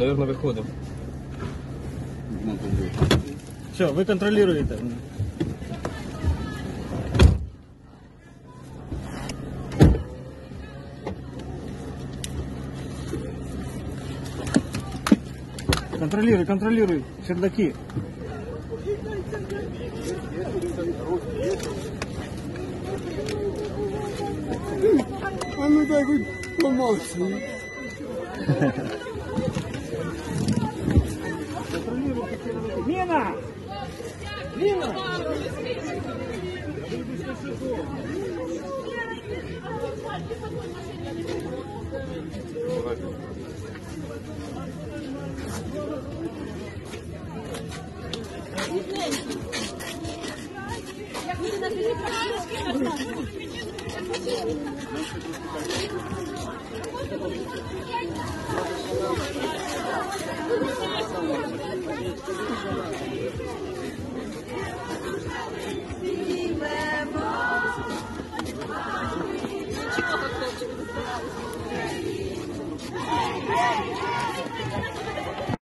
Наверное, виходимо. Все, ви контролюєте. Контролируй, контролируй, чердаки. А ну дай хоть помолчи. Мина! Мина! Я Чего вы хотите?